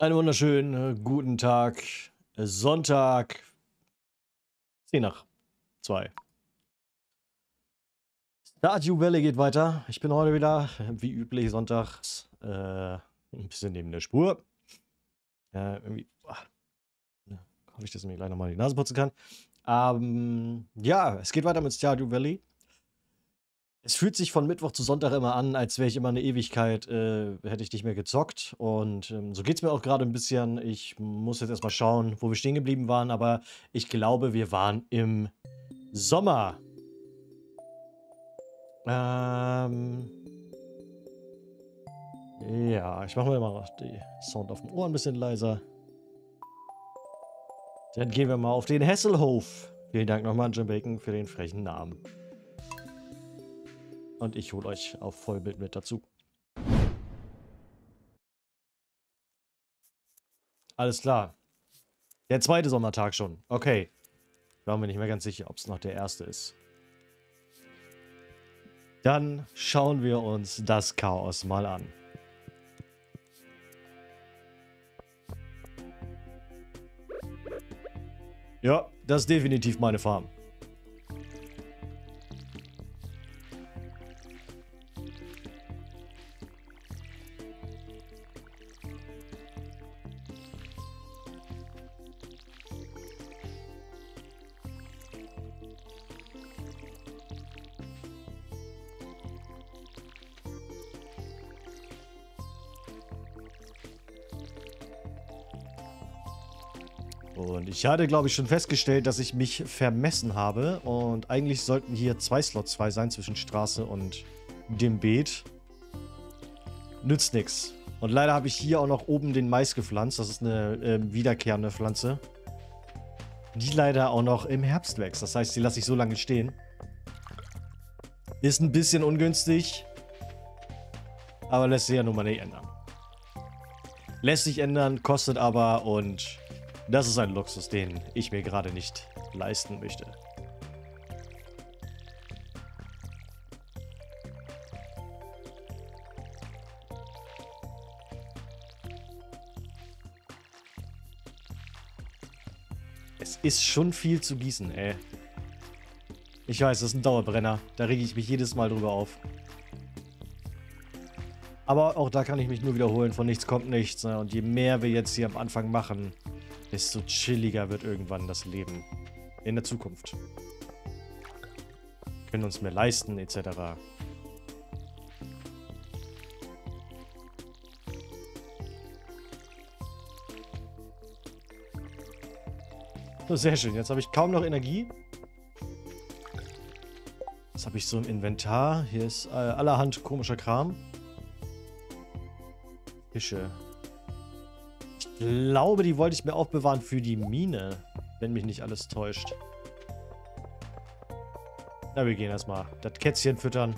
Einen wunderschönen äh, guten Tag. Äh, Sonntag. 10 nach 2. Stardew Valley geht weiter. Ich bin heute wieder, wie üblich, sonntags äh, ein bisschen neben der Spur. Äh, irgendwie, ne, hoffe ich, dass ich mir gleich nochmal die Nase putzen kann. Ähm, ja, es geht weiter mit Stardew Valley. Es fühlt sich von Mittwoch zu Sonntag immer an, als wäre ich immer eine Ewigkeit, äh, hätte ich nicht mehr gezockt. Und ähm, so geht es mir auch gerade ein bisschen. Ich muss jetzt erstmal schauen, wo wir stehen geblieben waren. Aber ich glaube, wir waren im Sommer. Ähm. Ja, ich mache mir mal die Sound auf dem Ohr ein bisschen leiser. Dann gehen wir mal auf den Hesselhof. Vielen Dank nochmal Jim Bacon für den frechen Namen. Und ich hole euch auf Vollbild mit dazu. Alles klar. Der zweite Sommertag schon. Okay. Waren wir nicht mehr ganz sicher, ob es noch der erste ist. Dann schauen wir uns das Chaos mal an. Ja, das ist definitiv meine Farm. Und ich hatte, glaube ich, schon festgestellt, dass ich mich vermessen habe. Und eigentlich sollten hier zwei Slots frei sein zwischen Straße und dem Beet. Nützt nichts. Und leider habe ich hier auch noch oben den Mais gepflanzt. Das ist eine äh, wiederkehrende Pflanze. Die leider auch noch im Herbst wächst. Das heißt, die lasse ich so lange stehen. Ist ein bisschen ungünstig. Aber lässt sich ja nun mal nicht ändern. Lässt sich ändern, kostet aber und das ist ein Luxus, den ich mir gerade nicht leisten möchte. Es ist schon viel zu gießen, ey. Ich weiß, das ist ein Dauerbrenner. Da rege ich mich jedes Mal drüber auf. Aber auch da kann ich mich nur wiederholen, von nichts kommt nichts. Ne? Und je mehr wir jetzt hier am Anfang machen, desto chilliger wird irgendwann das Leben in der Zukunft. Wir können uns mehr leisten, etc. So, sehr schön. Jetzt habe ich kaum noch Energie. Was habe ich so im Inventar? Hier ist äh, allerhand komischer Kram. Fische glaube, die wollte ich mir aufbewahren für die Mine. Wenn mich nicht alles täuscht. Na, wir gehen erstmal das Kätzchen füttern.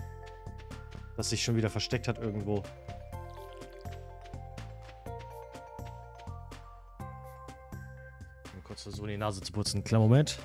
Das sich schon wieder versteckt hat irgendwo. Kurz versuchen, die Nase zu putzen. Kleinen Moment.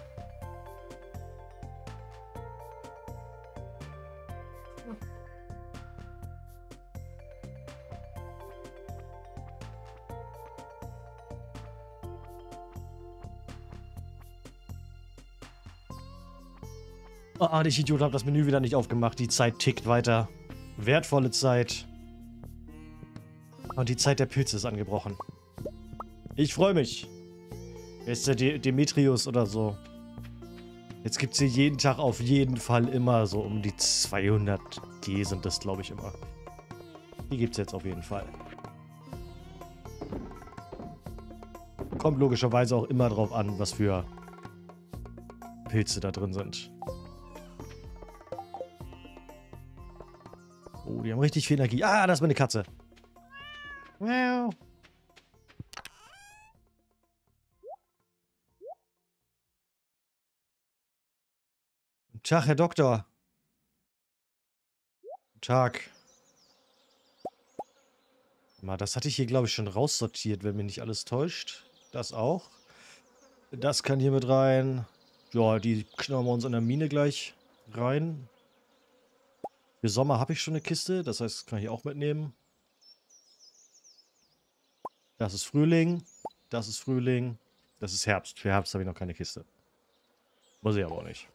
Oh, ich Idiot, habe das Menü wieder nicht aufgemacht. Die Zeit tickt weiter. Wertvolle Zeit. Und die Zeit der Pilze ist angebrochen. Ich freue mich. Ist der De Demetrius oder so? Jetzt gibt es hier jeden Tag auf jeden Fall immer so um die 200 G sind das, glaube ich, immer. Die gibt es jetzt auf jeden Fall. Kommt logischerweise auch immer drauf an, was für Pilze da drin sind. Richtig viel Energie. Ah, das ist meine Katze. Wow. Tag, Herr Doktor. Tag. Mal, das hatte ich hier, glaube ich, schon raussortiert, wenn mich nicht alles täuscht. Das auch. Das kann hier mit rein. Ja, die knallen wir uns in der Mine gleich rein. Für Sommer habe ich schon eine Kiste, das heißt, kann ich auch mitnehmen. Das ist Frühling. Das ist Frühling. Das ist Herbst. Für Herbst habe ich noch keine Kiste. Muss ich aber auch nicht.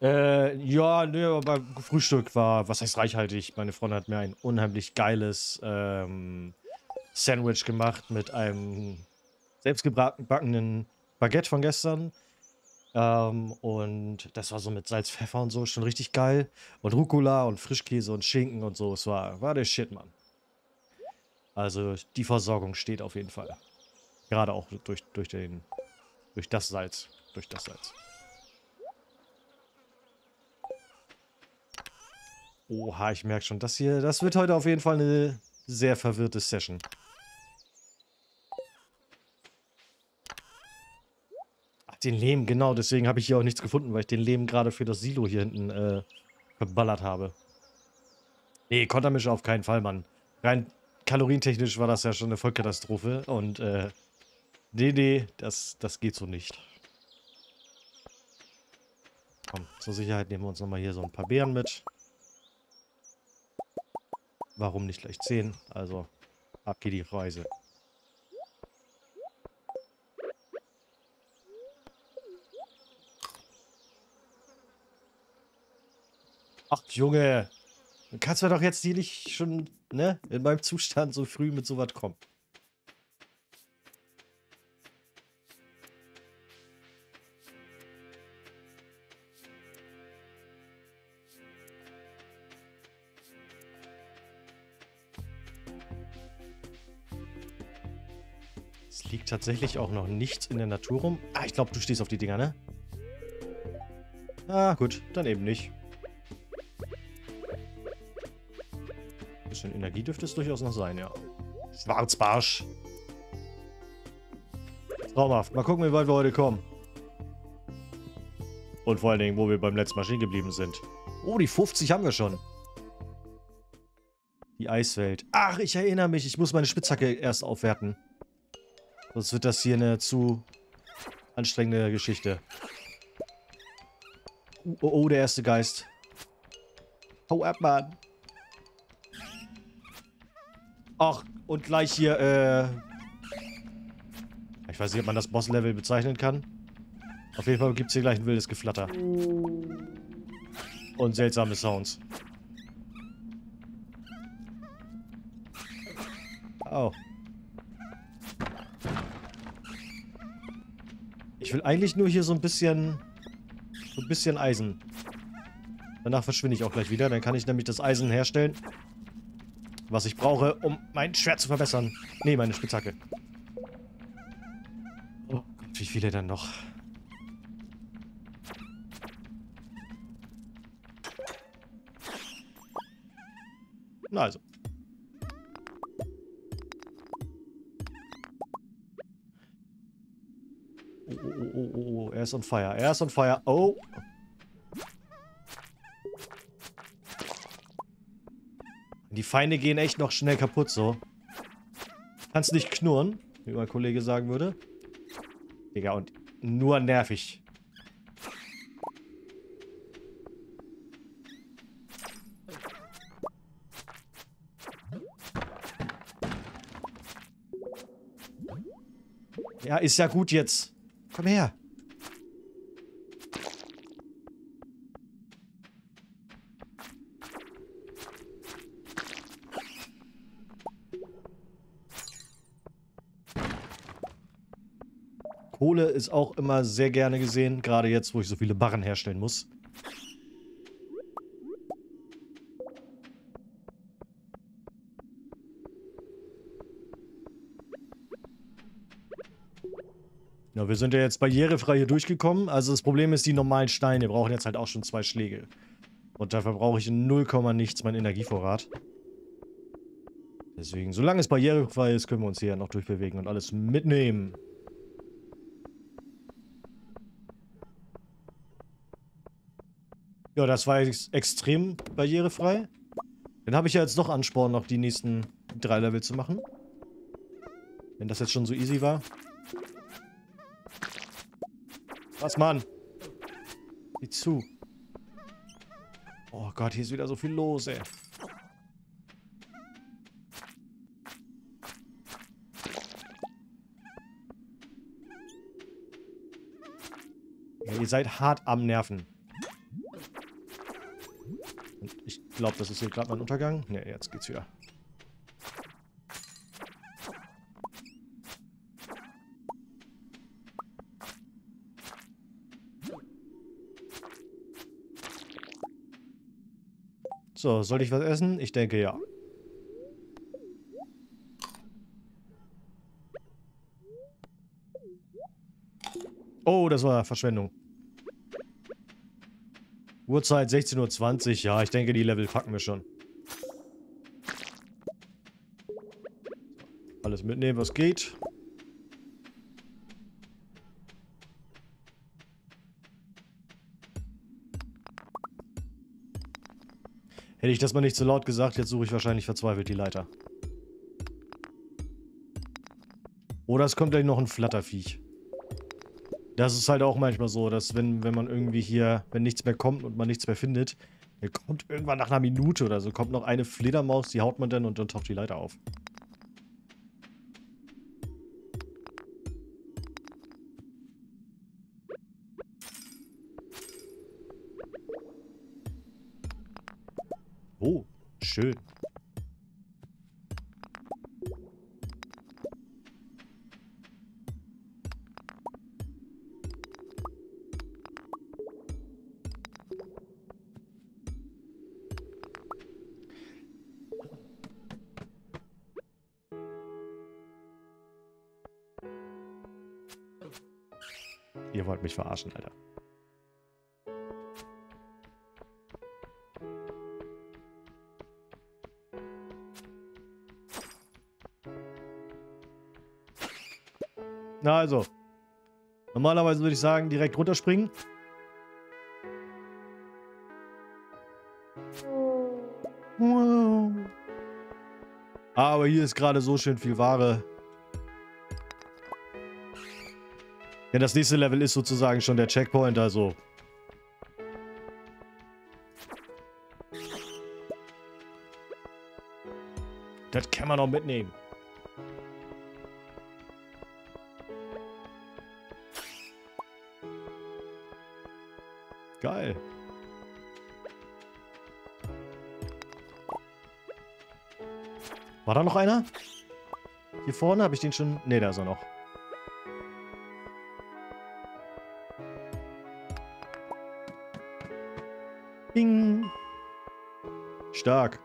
Äh, ja, ne, aber beim Frühstück war, was heißt reichhaltig? Meine Freundin hat mir ein unheimlich geiles ähm, Sandwich gemacht mit einem selbstgebackenen Baguette von gestern. Ähm, und das war so mit Salz, Pfeffer und so schon richtig geil. Und Rucola und Frischkäse und Schinken und so. Es war, war der Shit, Mann. Also die Versorgung steht auf jeden Fall. Gerade auch durch, durch, den, durch das Salz. Durch das Salz. Oha, ich merke schon, das hier, das wird heute auf jeden Fall eine sehr verwirrte Session. Den Lehm, genau, deswegen habe ich hier auch nichts gefunden, weil ich den Lehm gerade für das Silo hier hinten äh, verballert habe. Nee, Kontermische auf keinen Fall, Mann. Rein kalorientechnisch war das ja schon eine Vollkatastrophe und äh, nee, nee, das, das geht so nicht. Komm, zur Sicherheit nehmen wir uns nochmal hier so ein paar Beeren mit. Warum nicht gleich 10? Also, ab geht die Reise. Ach, Junge. Du kannst mir doch jetzt hier nicht schon, ne, in meinem Zustand so früh mit sowas kommen. liegt tatsächlich auch noch nichts in der Natur rum. Ah, ich glaube, du stehst auf die Dinger, ne? Ah, gut. Dann eben nicht. Bisschen Energie dürfte es durchaus noch sein, ja. Schwarzbarsch. Traumhaft. Mal gucken, wie weit wir heute kommen. Und vor allen Dingen, wo wir beim letzten Mal stehen geblieben sind. Oh, die 50 haben wir schon. Die Eiswelt. Ach, ich erinnere mich. Ich muss meine Spitzhacke erst aufwerten. Sonst wird das hier eine zu anstrengende Geschichte. Oh, oh, oh, der erste Geist. Hau ab, Mann. Ach, und gleich hier, äh... Ich weiß nicht, ob man das Boss-Level bezeichnen kann. Auf jeden Fall gibt es hier gleich ein wildes Geflatter. Und seltsame Sounds. Oh. Ich will eigentlich nur hier so ein bisschen... So ein bisschen Eisen. Danach verschwinde ich auch gleich wieder. Dann kann ich nämlich das Eisen herstellen. Was ich brauche, um mein Schwert zu verbessern. Nee, meine Spitzhacke. Oh Gott, wie viele denn noch? Na also. Er ist on fire. Er ist on fire. Oh. Die Feinde gehen echt noch schnell kaputt so. Kannst nicht knurren, wie mein Kollege sagen würde. Digga, und nur nervig. Ja, ist ja gut jetzt. Komm her. Kohle ist auch immer sehr gerne gesehen, gerade jetzt, wo ich so viele Barren herstellen muss. Ja, wir sind ja jetzt barrierefrei hier durchgekommen. Also das Problem ist, die normalen Steine brauchen jetzt halt auch schon zwei Schläge. Und dafür brauche ich in 0, nichts meinen Energievorrat. Deswegen, solange es barrierefrei ist, können wir uns hier noch durchbewegen und alles mitnehmen. Ja, das war ex extrem barrierefrei. Dann habe ich ja jetzt doch Ansporn, noch die nächsten drei Level zu machen. Wenn das jetzt schon so easy war. Was, Mann? Sieh zu. Oh Gott, hier ist wieder so viel los, ey. Ihr seid hart am Nerven. Glaube, das ist hier gerade mein Untergang. Ne, jetzt geht's wieder. So, soll ich was essen? Ich denke ja. Oh, das war Verschwendung. Uhrzeit 16.20 Uhr. Ja, ich denke, die Level packen wir schon. Alles mitnehmen, was geht. Hätte ich das mal nicht so laut gesagt, jetzt suche ich wahrscheinlich verzweifelt die Leiter. Oder es kommt gleich noch ein Flatterviech. Das ist halt auch manchmal so, dass wenn, wenn man irgendwie hier, wenn nichts mehr kommt und man nichts mehr findet, dann kommt irgendwann nach einer Minute oder so, kommt noch eine Fledermaus, die haut man dann und dann taucht die Leiter auf. Oh, schön. Ihr wollt mich verarschen, Alter. Na also. Normalerweise würde ich sagen, direkt runterspringen. Wow. Aber hier ist gerade so schön viel Ware. Denn das nächste Level ist sozusagen schon der Checkpoint, also... Das kann man auch mitnehmen. Geil. War da noch einer? Hier vorne habe ich den schon... Ne, da ist er noch. Stark.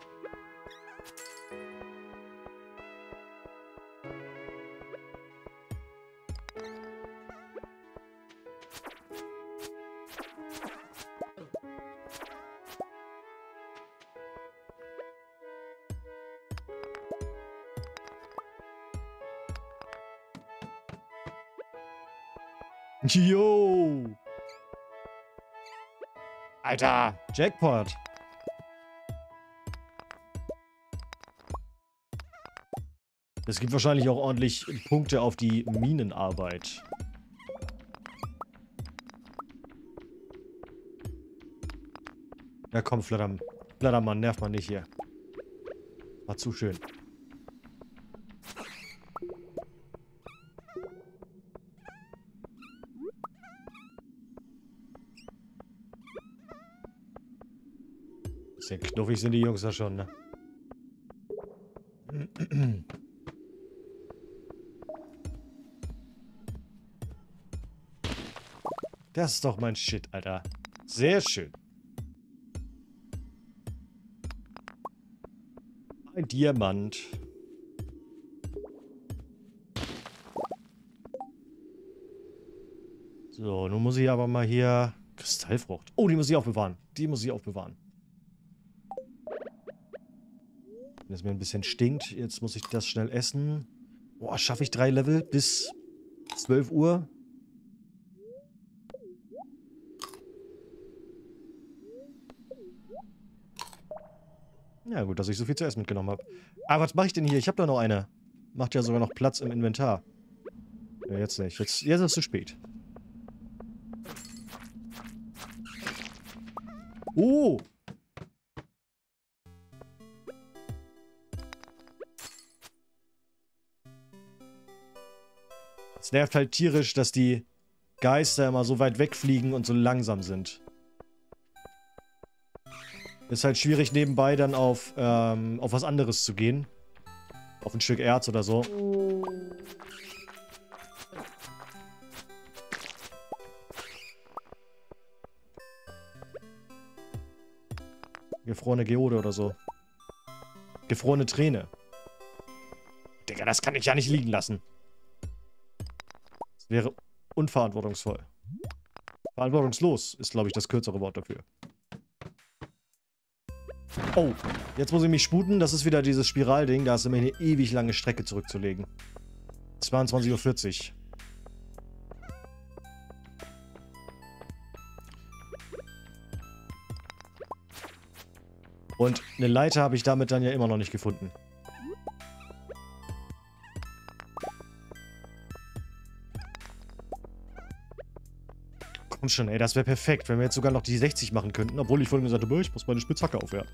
Yo! Alter, Jackpot. Es gibt wahrscheinlich auch ordentlich Punkte auf die Minenarbeit. Ja komm, Flatter, Flattermann, nervt man nicht hier. War zu schön. Bisschen knuffig sind die Jungs da schon, ne? Das ist doch mein Shit, Alter. Sehr schön. Ein Diamant. So, nun muss ich aber mal hier... Kristallfrucht. Oh, die muss ich aufbewahren. Die muss ich aufbewahren. Wenn es mir ein bisschen stinkt, jetzt muss ich das schnell essen. Boah, schaffe ich drei Level bis 12 Uhr? Ja, gut, dass ich so viel zu essen mitgenommen habe. Ah, was mache ich denn hier? Ich habe da noch eine. Macht ja sogar noch Platz im Inventar. Ja, jetzt nicht. Jetzt, jetzt ist es zu spät. Oh! Es nervt halt tierisch, dass die Geister immer so weit wegfliegen und so langsam sind. Ist halt schwierig nebenbei dann auf, ähm, auf was anderes zu gehen. Auf ein Stück Erz oder so. Gefrorene Geode oder so. Gefrorene Träne. Digga, das kann ich ja nicht liegen lassen. Das wäre unverantwortungsvoll. Verantwortungslos ist, glaube ich, das kürzere Wort dafür. Oh, jetzt muss ich mich sputen. Das ist wieder dieses Spiralding. Da ist immer eine ewig lange Strecke zurückzulegen. 22.40 Uhr. Und eine Leiter habe ich damit dann ja immer noch nicht gefunden. Komm schon, ey, das wäre perfekt, wenn wir jetzt sogar noch die 60 machen könnten, obwohl ich vorhin gesagt habe, ich muss meine Spitzhacke aufwerten.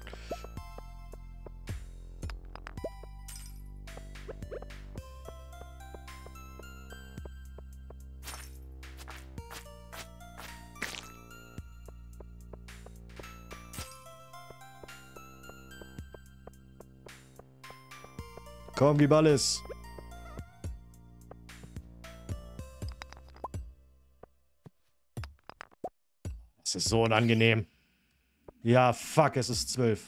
Komm, gib alles. Ist so unangenehm. Ja, fuck, es ist zwölf.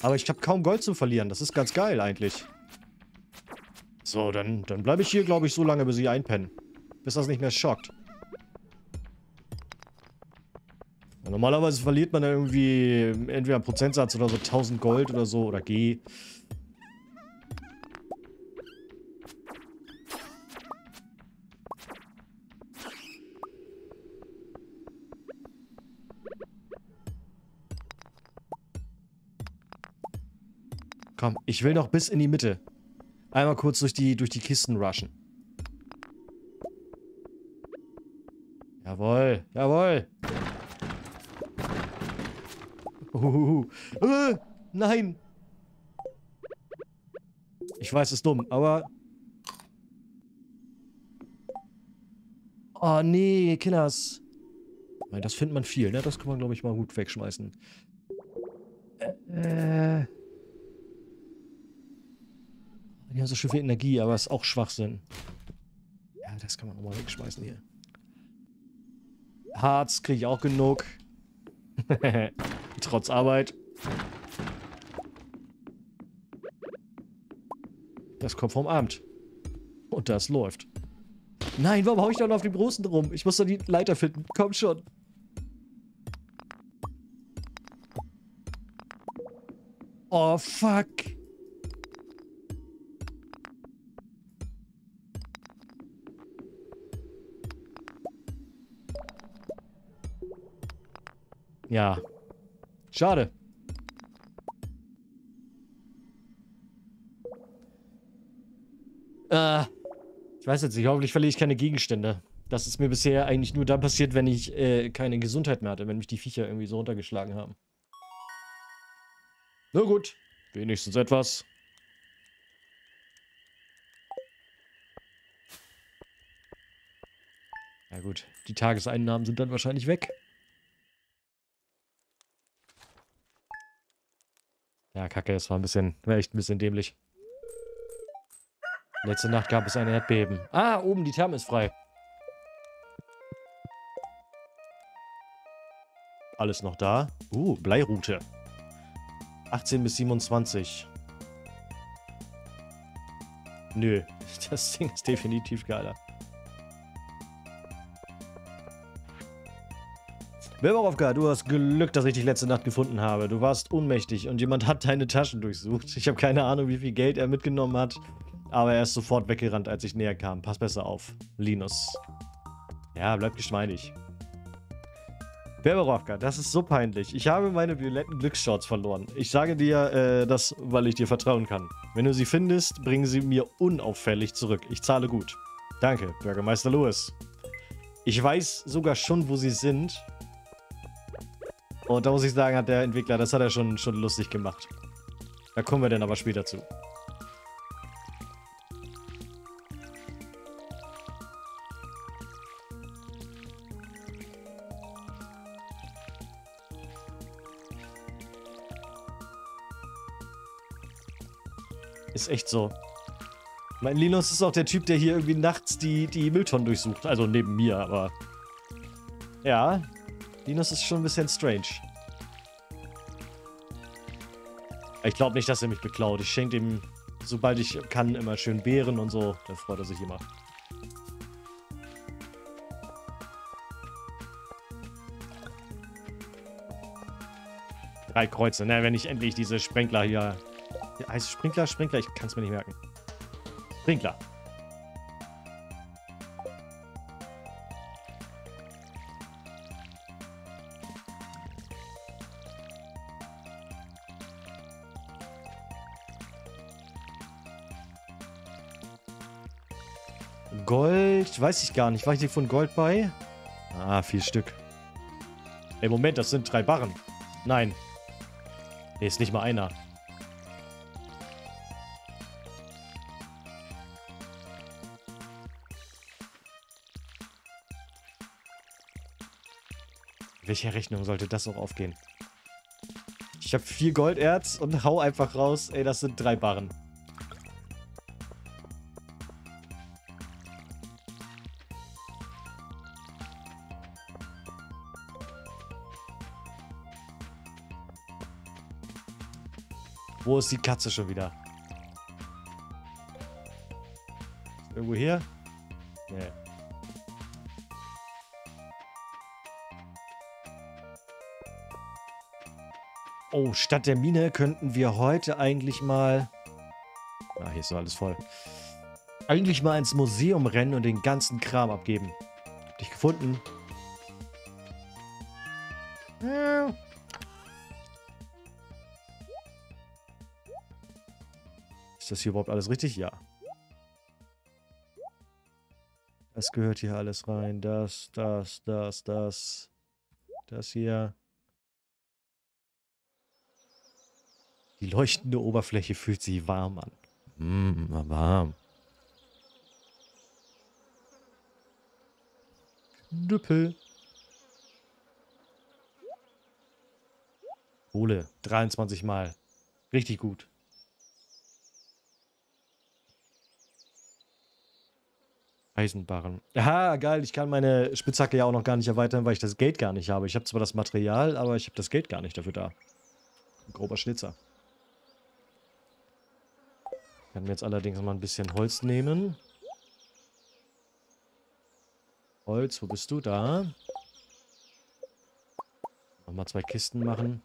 Aber ich habe kaum Gold zu verlieren. Das ist ganz geil eigentlich. So, dann, dann bleibe ich hier, glaube ich, so lange, bis ich einpenne. Bis das nicht mehr schockt. Normalerweise verliert man dann irgendwie entweder einen Prozentsatz oder so 1000 Gold oder so oder G. Komm, ich will noch bis in die Mitte. Einmal kurz durch die, durch die Kisten rushen. Jawohl, jawohl. Uhuhu. Äh, nein. Ich weiß, es ist dumm, aber... Oh, nee. Nein, das findet man viel, ne? Das kann man, glaube ich, mal gut wegschmeißen. Äh... Die haben so schön viel Energie, aber ist auch Schwachsinn. Ja, das kann man auch mal wegschmeißen hier. Harz kriege ich auch genug. Trotz Arbeit. Das kommt vom Amt. Und das läuft. Nein, warum hau ich da noch auf die Brusten rum? Ich muss doch die Leiter finden. Komm schon. Oh, fuck. Ja, Schade. Äh, ich weiß jetzt nicht, hoffentlich verliere ich keine Gegenstände. Das ist mir bisher eigentlich nur dann passiert, wenn ich äh, keine Gesundheit mehr hatte, wenn mich die Viecher irgendwie so runtergeschlagen haben. Na gut, wenigstens etwas. Ja gut, die Tageseinnahmen sind dann wahrscheinlich weg. Ja, kacke, das war ein bisschen, war echt ein bisschen dämlich. Letzte Nacht gab es ein Erdbeben. Ah, oben, die Therme ist frei. Alles noch da. Uh, Bleiroute. 18 bis 27. Nö, das Ding ist definitiv geiler. Werbeaufgabe, du hast Glück, dass ich dich letzte Nacht gefunden habe. Du warst ohnmächtig und jemand hat deine Taschen durchsucht. Ich habe keine Ahnung, wie viel Geld er mitgenommen hat, aber er ist sofort weggerannt, als ich näher kam. Pass besser auf. Linus. Ja, bleib geschmeidig. Werbeaufgabe, das ist so peinlich. Ich habe meine violetten Glücksshorts verloren. Ich sage dir äh, das, weil ich dir vertrauen kann. Wenn du sie findest, bringen sie mir unauffällig zurück. Ich zahle gut. Danke, Bürgermeister Lewis. Ich weiß sogar schon, wo sie sind, und da muss ich sagen, hat der Entwickler, das hat er schon, schon lustig gemacht. Da kommen wir dann aber später zu. Ist echt so. Mein Linus ist auch der Typ, der hier irgendwie nachts die, die Mülltonnen durchsucht. Also neben mir, aber... Ja, Linus ist schon ein bisschen strange. Ich glaube nicht, dass er mich beklaut. Ich schenke ihm, sobald ich kann, immer schön Beeren und so. Da freut er sich immer. Drei Kreuze, ne? Wenn ich endlich diese Sprenkler hier... Heißt Sprinkler? Sprinkler? Ich kann es mir nicht merken. Sprinkler. Weiß ich gar nicht. War ich hier von Gold bei? Ah, vier Stück. Ey, Moment, das sind drei Barren. Nein. Nee, ist nicht mal einer. Welche Rechnung sollte das auch aufgehen? Ich habe vier Golderz und hau einfach raus. Ey, das sind drei Barren. Wo ist die Katze schon wieder? Irgendwo hier? Nee. Oh, statt der Mine könnten wir heute eigentlich mal... Ah, hier ist noch alles voll. Eigentlich mal ins Museum rennen und den ganzen Kram abgeben. Hab dich gefunden. Ist das hier überhaupt alles richtig? Ja. Das gehört hier alles rein. Das, das, das, das. Das hier. Die leuchtende Oberfläche fühlt sich warm an. Mmm, warm. Knüppel. Kohle. 23 Mal. Richtig gut. Eisenbarren. Aha, geil. Ich kann meine Spitzhacke ja auch noch gar nicht erweitern, weil ich das Geld gar nicht habe. Ich habe zwar das Material, aber ich habe das Geld gar nicht dafür da. Ein grober Schnitzer. Ich kann mir jetzt allerdings mal ein bisschen Holz nehmen. Holz, wo bist du? Da. Nochmal zwei Kisten machen.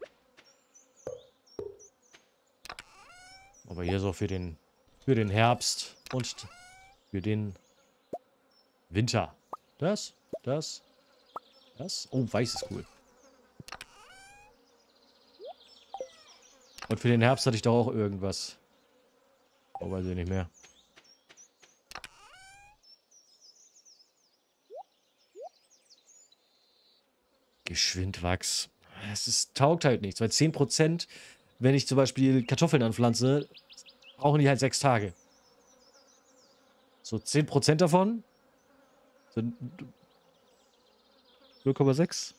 Aber hier so für den, für den Herbst und für den Winter. Das, das, das. Oh, weiß ist cool. Und für den Herbst hatte ich doch auch irgendwas. Oh, weiß ich nicht mehr. Geschwindwachs. Es ist, taugt halt nichts, weil 10%, wenn ich zum Beispiel Kartoffeln anpflanze, brauchen die halt sechs Tage. So 10% davon sind 0,6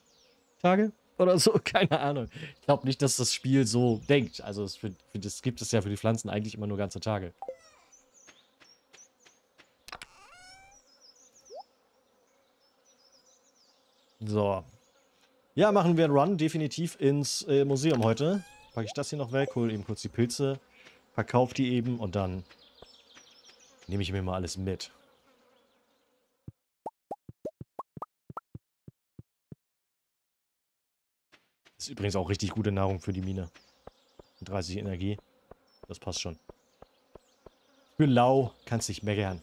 Tage oder so, keine Ahnung. Ich glaube nicht, dass das Spiel so denkt. Also es, für, für das gibt es ja für die Pflanzen eigentlich immer nur ganze Tage. So. Ja, machen wir einen Run definitiv ins äh, Museum heute. Packe ich das hier noch weg, hole eben kurz die Pilze, verkaufe die eben und dann nehme ich mir mal alles mit. Ist übrigens auch richtig gute Nahrung für die Mine. 30 Energie. Das passt schon. Für lau kannst dich meckern.